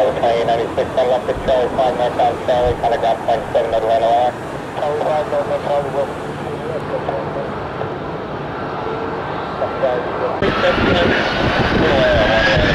Charlie, Coyote 96, 91 for Charlie, 5 Northbound Charlie, Pentagon 27 Atlanta Lock. Charlie 5 Northbound Charlie, Wilson. Thank you.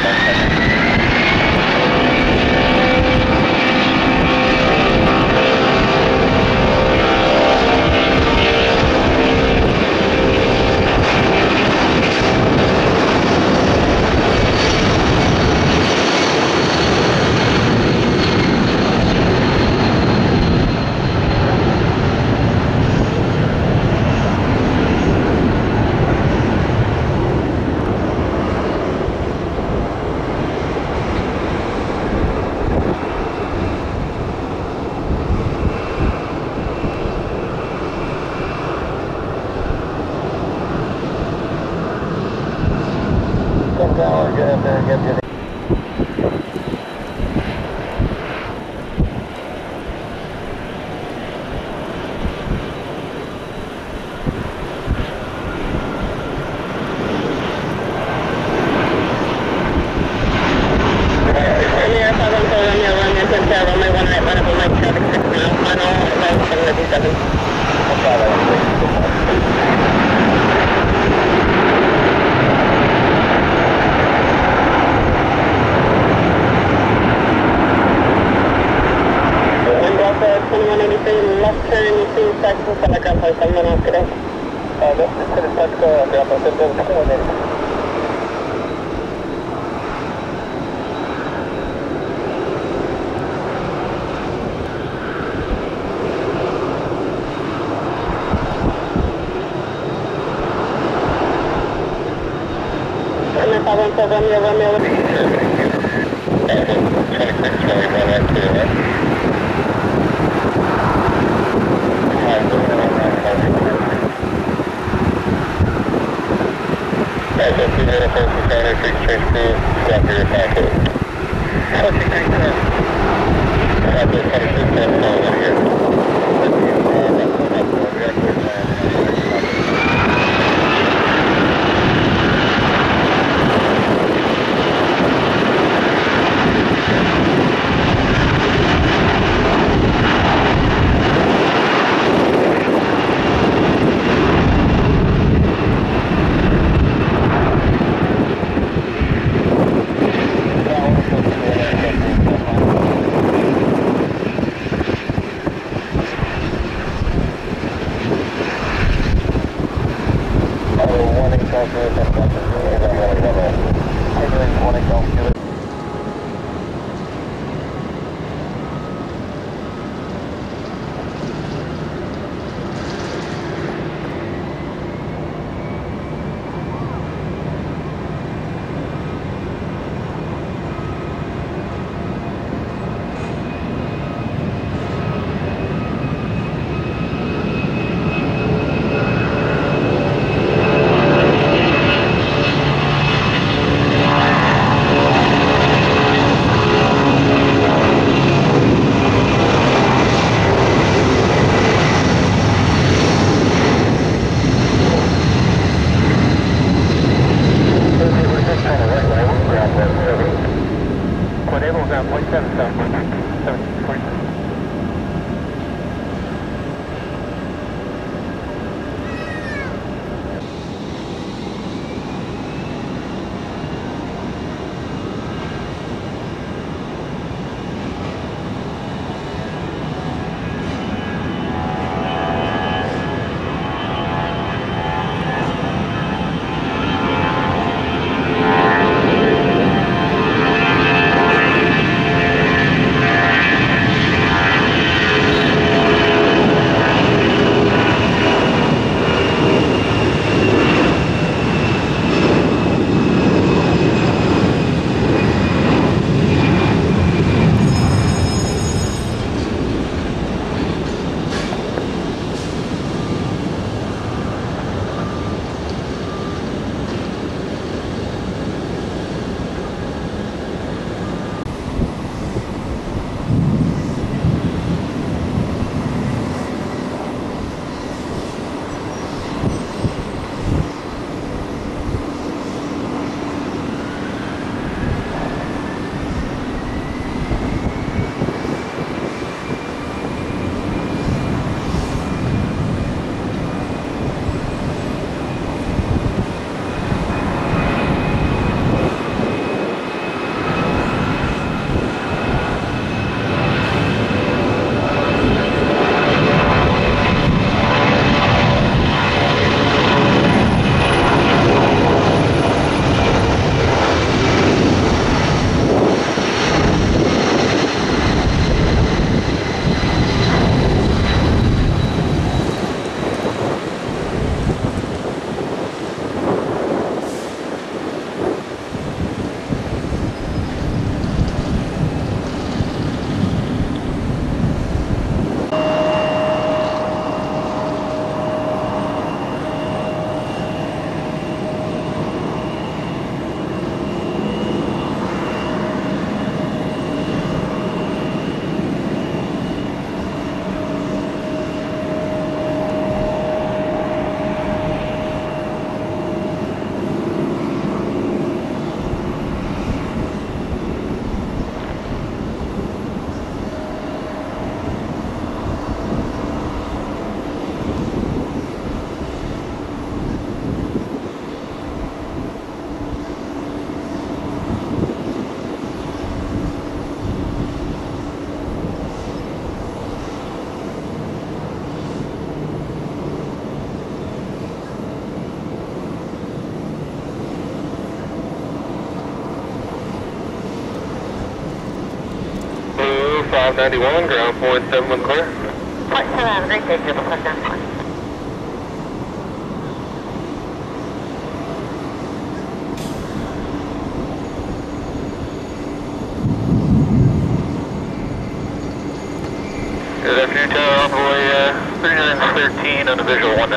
Tampa, Romeo, Romeo. Thank you. 591, ground point 7 one clear. Point seven, have a great day, triple seven nine one. Good afternoon, Tower, on the way uh, 3913 on the visual 19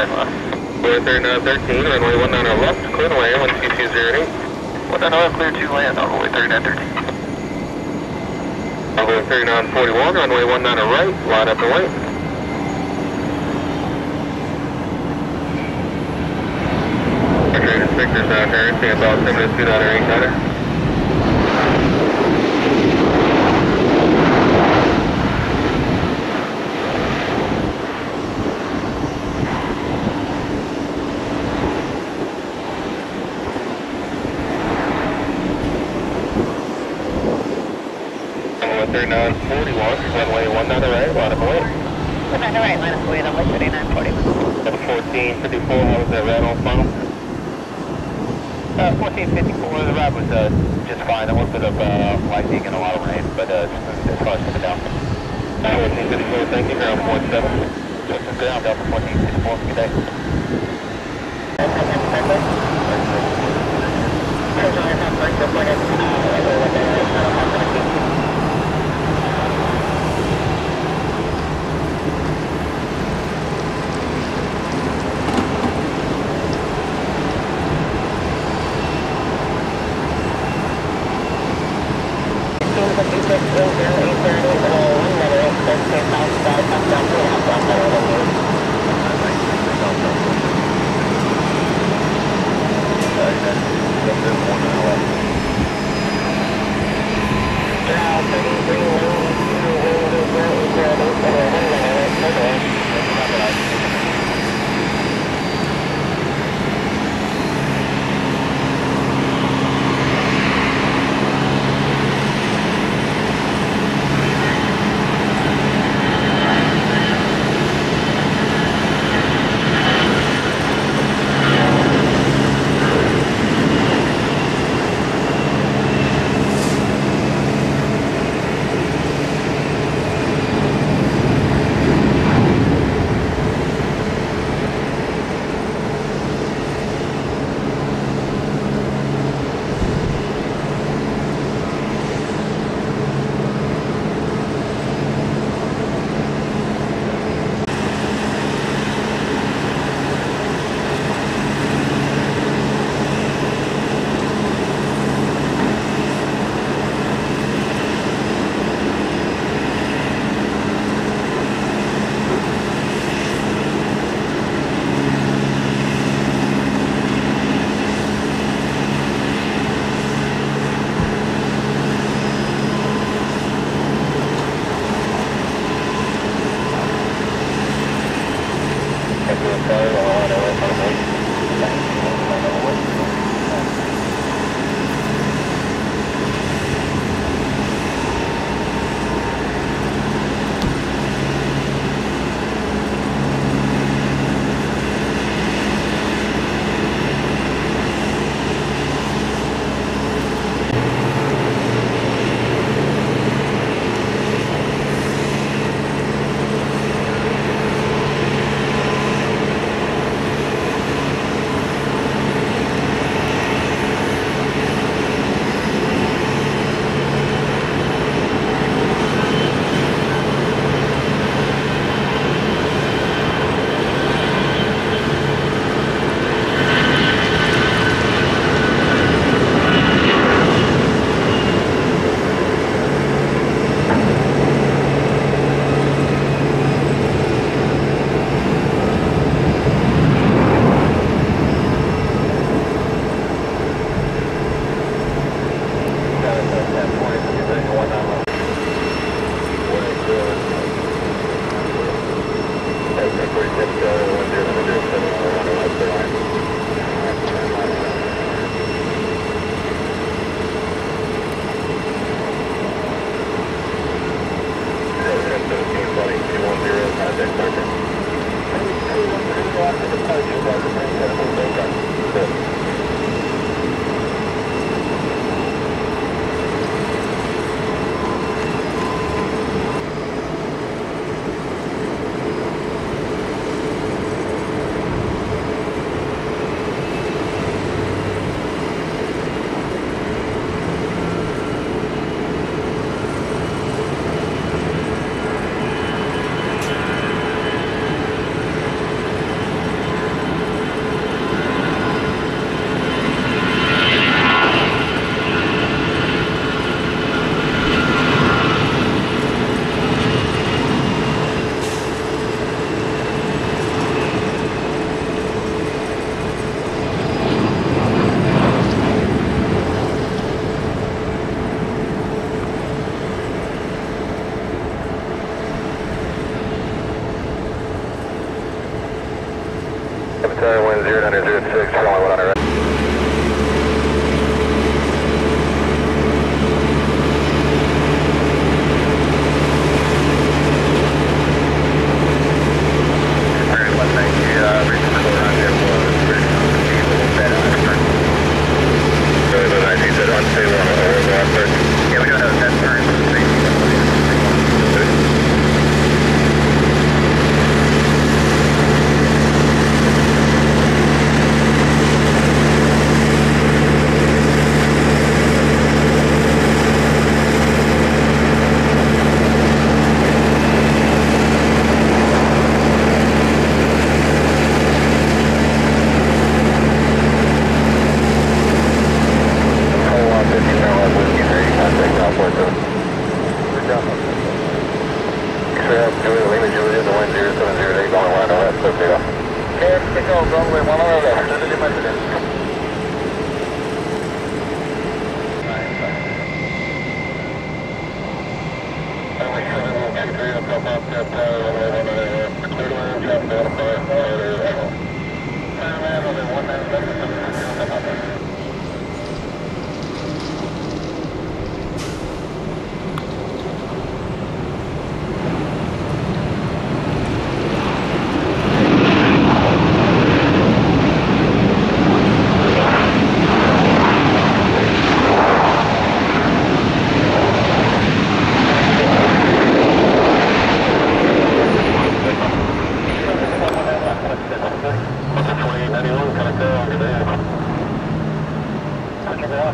Way 3913, runway 19 on left, clear to land, 12208. 19 clear to land, on the way 3913. Runway 3941, runway 19 right, line up and wait. Inspectors out here, stand about 10 minutes, 2 another right, line of away. Another right, line up away, number 3940. Number 1454, what was that red on funnel? Uh, 1454, the ride was uh, just fine, a bit of uh, lightning and a lot of rain, but uh, as far as it down. 1454, thank you, ground 47. Just ground, Delta 1454, good day. Battalion wind 0906, 106,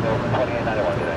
からでお金になるわけで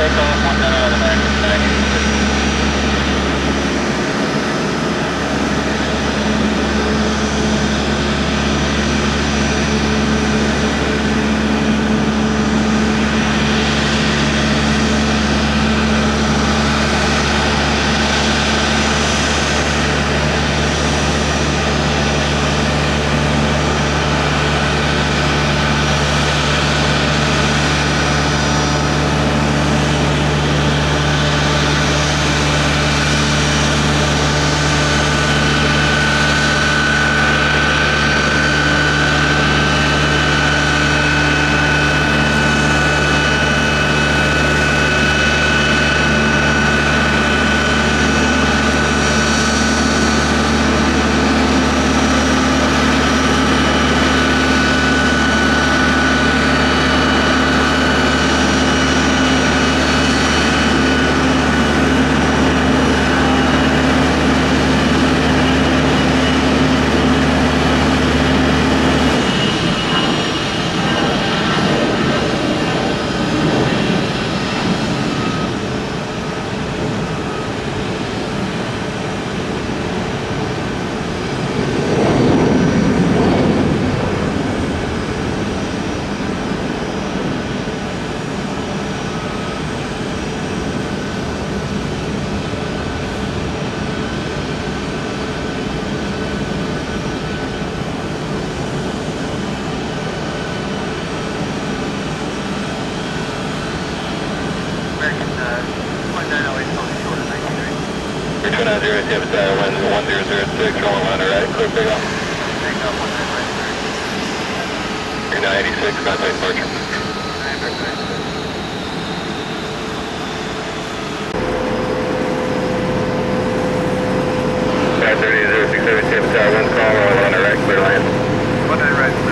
Clear takeoff, 100 American 96. 93. Return on 0, depth down, wind 1006, runway 100 right, clear to go. Takeoff 19 right, clear. Green 96, contact departure. Five thirty zero six seven ten tower one call runway one right clear land. One nine right,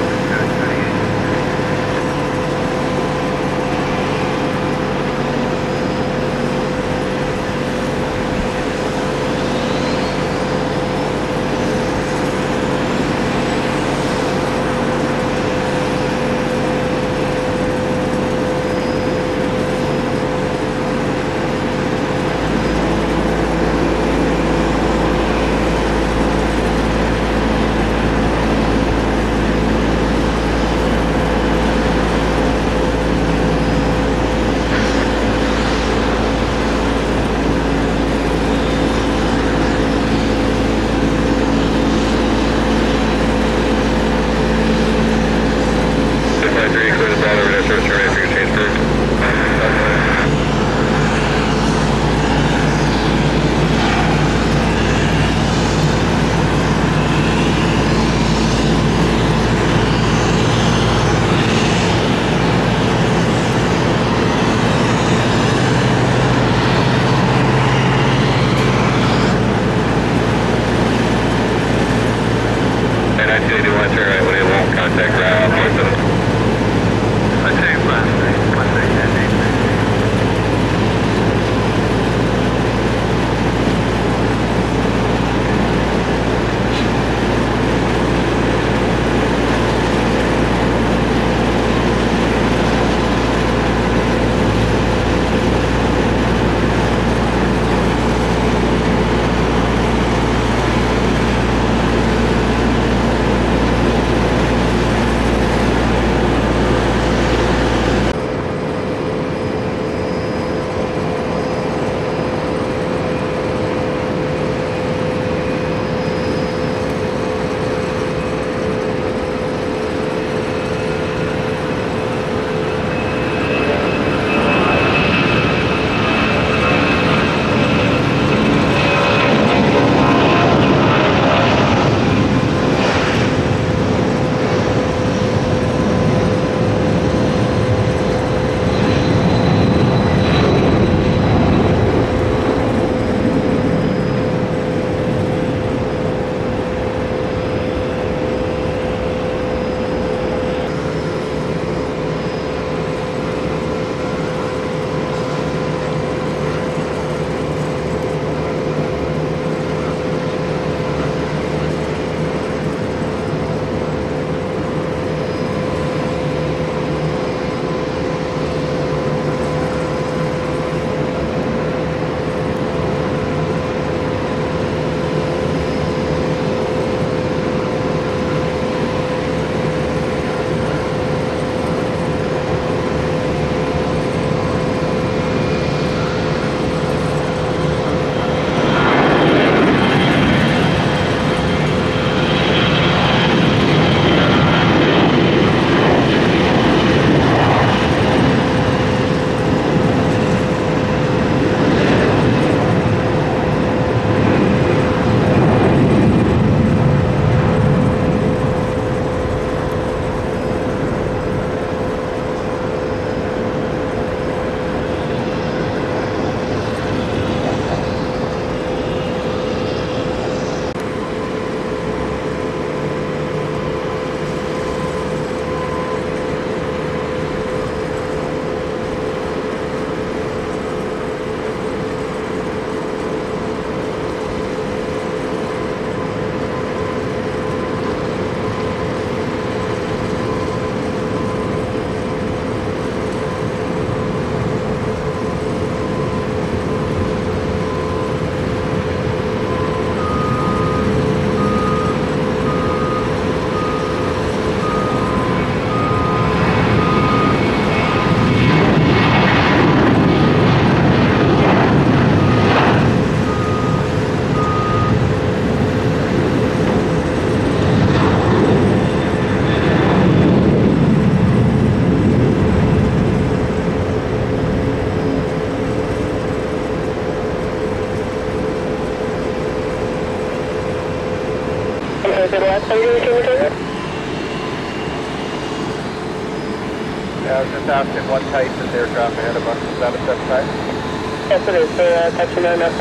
Yes, it is, sir. Uh, taxi 9 up.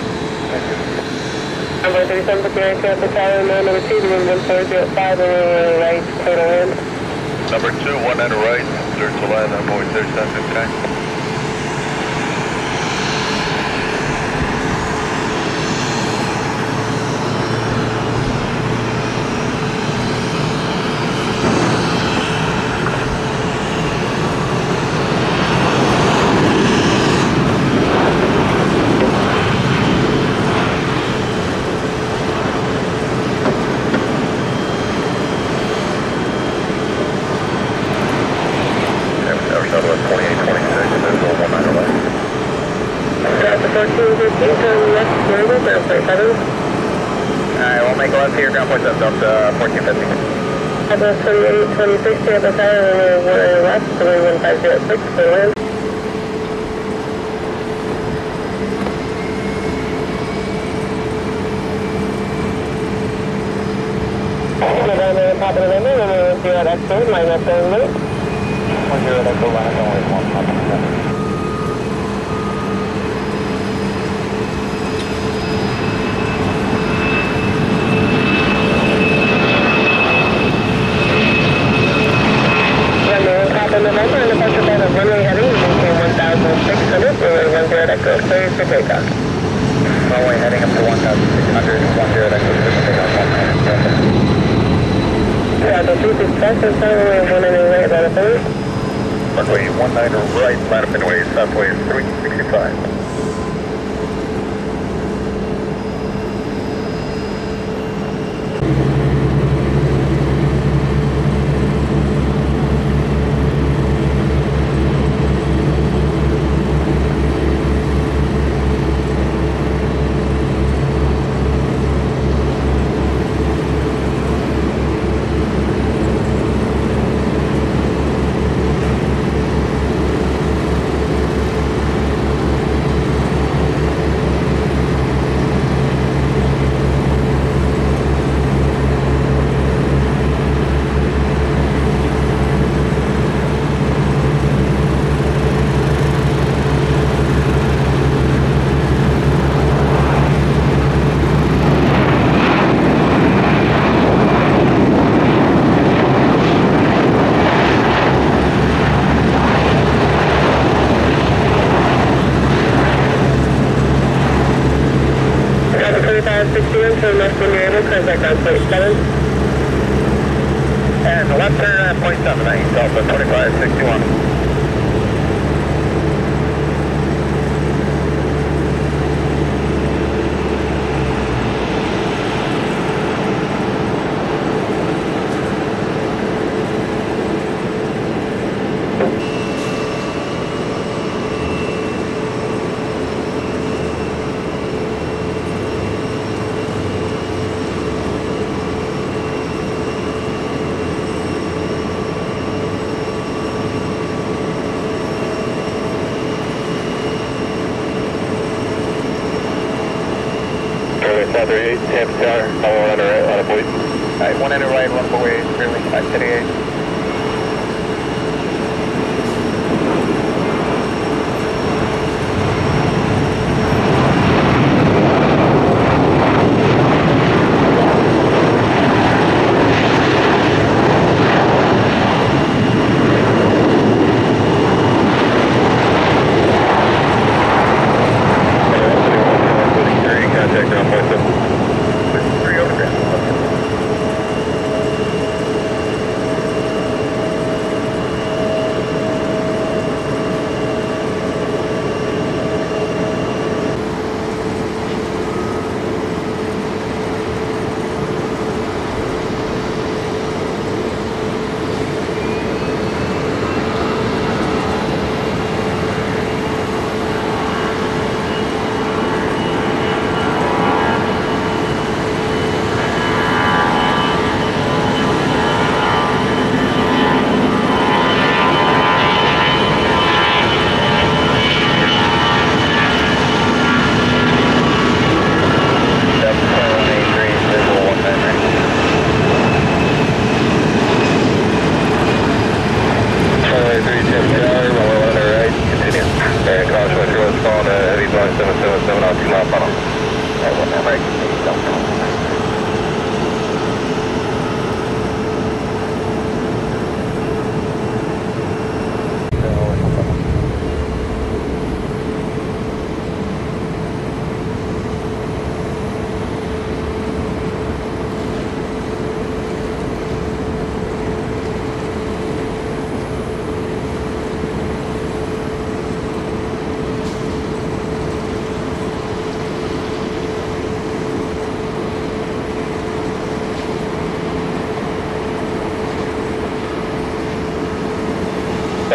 Thank you. Number 37 for Karen Capital Tower, man number 2, to room 1405, room right, total in. Number 2, 1 and a right, clear to land, I'm 37, okay? Delta 2826, Tampa Tower, runway 1 on the left, runway 1506, for land. November, Papa November, runway 10 at X-Road, minus 7 minutes. One zero, Echo line, only one, Papa November. Runway Papa November, and the pressure band of runway heading, maintain 1,600, runway 10 at For takeoff. Runway heading up to 1,600, one zero, Echo, clear to take off, one nine. Yeah, the truth is press and runway 1 on the right, about a third. Runway one nine right, line up in southwest 365.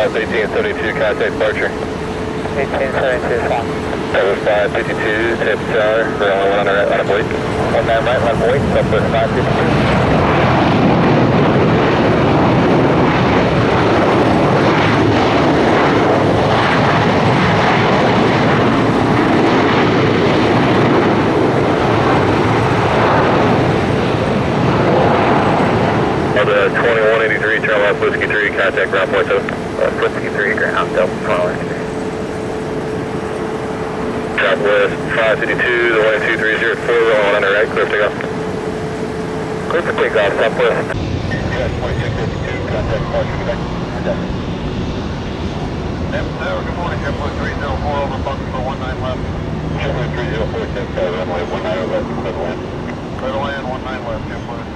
Seventy-two, contact departure. 1872, fine. Seven five fifty-two, tip tower, runway one on the right, line of weight. One man right, left wait, Southwest 552. On the twenty-one eighty-three, turn left, whiskey three, contact ground point 552, the on the right, clear for takeoff. Clear for takeoff, southwest. Contact Zero, good morning, airport 304 over, functional 19 left. Airport 304, Cap 5, runway 19 left, clear to land. Clear to land, 19 left, airport.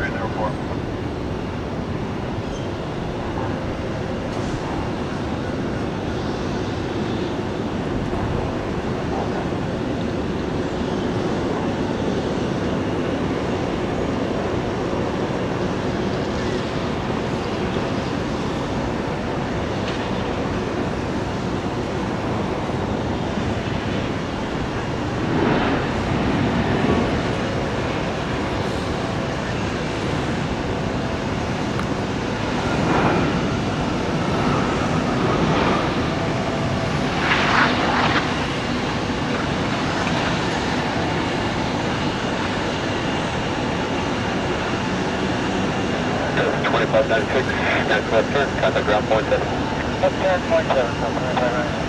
596, next left turn, contact ground point 7. Left point 7,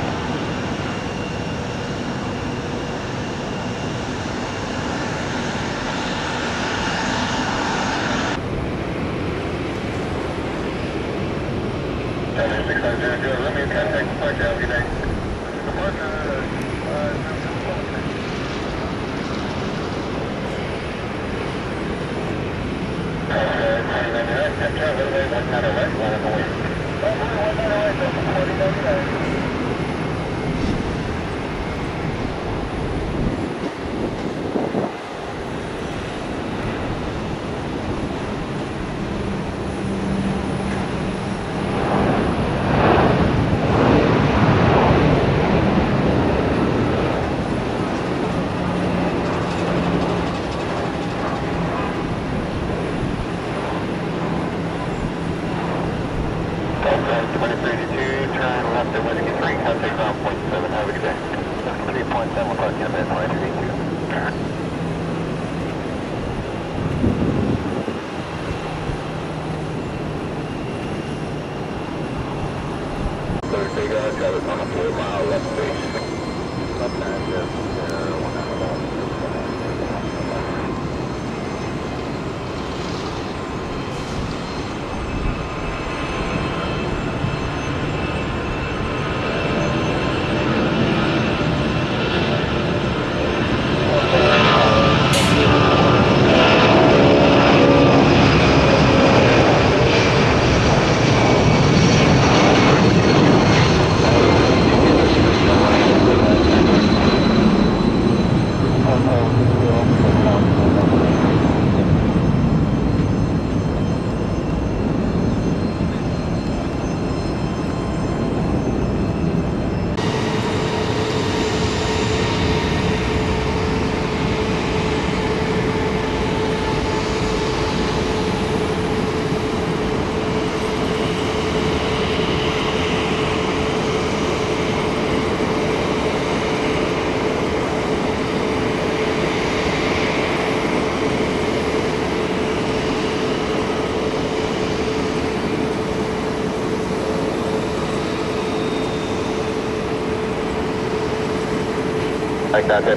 contact departure.